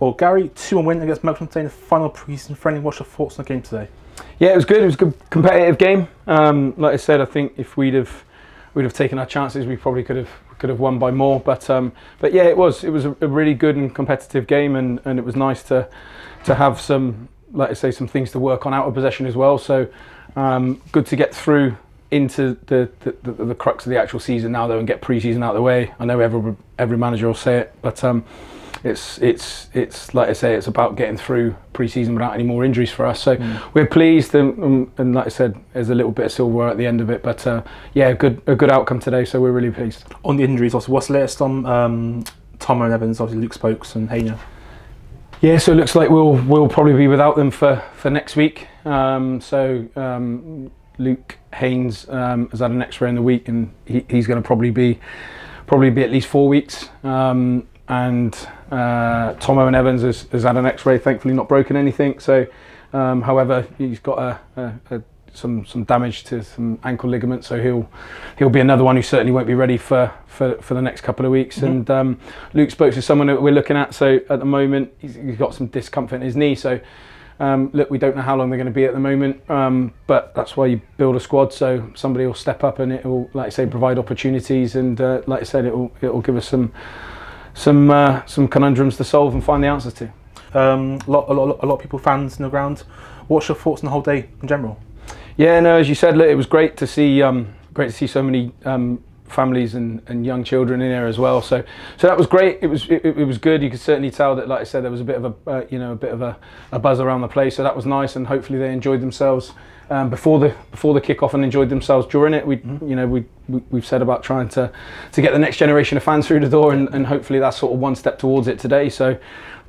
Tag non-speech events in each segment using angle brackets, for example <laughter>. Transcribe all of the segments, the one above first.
Well, Gary, 2 1 win against the final pre-season friendly. What's your thoughts on the game today? Yeah, it was good. It was a good competitive game. Um, like I said, I think if we'd have we'd have taken our chances, we probably could have could have won by more. But um, but yeah, it was it was a, a, really good and competitive game, and, and it was nice to to have some like I say some things to work on out of possession as well. So um, good to get through into the, the, the, the, crux of the actual season now though and get pre-season out of the way. I know every every manager will say it, but um, it's it's it's like I say, it's about getting through pre-season without any more injuries for us. So mm. we're pleased, and, and, like I said, there's a little bit of silver at the end of it. But uh, yeah, good a good outcome today. So we're really pleased. On the injuries, also, what's the latest on um, Tom and Evans? Obviously, Luke Spokes and Hayner. Yeah, so it looks like we'll we'll probably be without them for for next week. Um, so um, Luke Haynes um, has had an X-ray in the week, and he, he's going to probably be probably be at least four weeks. Um, and uh, Tom Owen Evans has, has, had an X-ray, thankfully not broken anything. So, um, however, he's got a, a, a, some some damage to some ankle ligaments, so he'll he'll be another one who certainly won't be ready for for, for the next couple of weeks. Mm-hmm. And um, Luke spoke to someone that we're looking at. So at the moment, he's, he's got some discomfort in his knee. So um, look, we don't know how long they're going to be at the moment, um, but that's why you build a squad. So somebody will step up and it will, like I say, provide opportunities. And uh, like I said, it will it will give us some some uh, some conundrums to solve and find the answers to. Um, a, lot, a, lot, a lot of people, fans in the ground. What's your thoughts on the whole day in general? Yeah, no, as you said, look, it was great to see um, great to see so many um, families and, and young children in there as well. So so that was great. It was it, it was good. You could certainly tell that, like I said, there was a bit of a uh, you know a bit of a, a, buzz around the place. So that was nice, and hopefully they enjoyed themselves um, before the before the kickoff and enjoyed themselves during it. We mm-hmm. you know we, we have said about trying to to get the next generation of fans through the door, and, and hopefully that's sort of one step towards it today. So.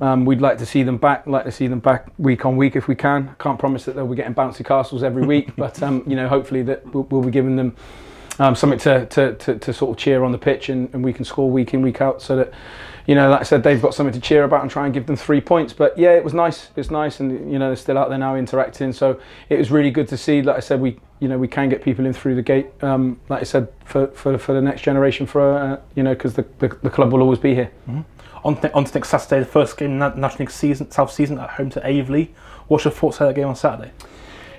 Um, we'd like to see them back. Like to see them back week on week if we can. Can't promise that they'll be getting bouncy castles every week, <laughs> but um, you know, hopefully that we'll, we'll be giving them um, something to, to, to, to, sort of cheer on the pitch and, and we can score week in, week out so that, you know, like I said, they've got something to cheer about and try and give them three points. But yeah, it was nice. It's nice and, you know, they're still out there now interacting. So it was really good to see, like I said, we, you know, we can get people in through the gate, um, like I said, for, for, for the next generation, for, uh, you know, because the, the, the, club will always be here. Mm-hmm. On, to, on to next Saturday, the first game in the National League season, South season at home to Aveley. What's your thoughts on that game on Saturday?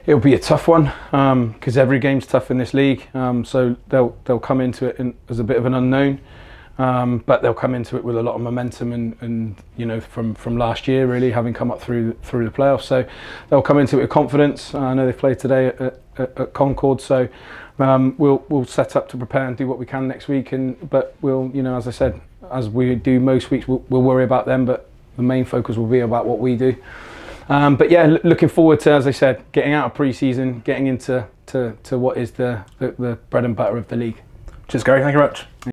It'll be a tough one because um, every game's tough in this league. Um, so they'll they'll come into it in, as a bit of an unknown, um, but they'll come into it with a lot of momentum and, and you know from, from last year really having come up through through the playoffs. So they'll come into it with confidence. I know they played today at, at, at Concord, so um, we'll we'll set up to prepare and do what we can next week. And but we'll you know as I said as we do most weeks we'll, we'll worry about them, but the main focus will be about what we do. Um, but yeah, looking forward to, as I said, getting out of pre-season, getting into to, to what is the, the, the bread and butter of the league. Cheers, Gary. Thank you very much.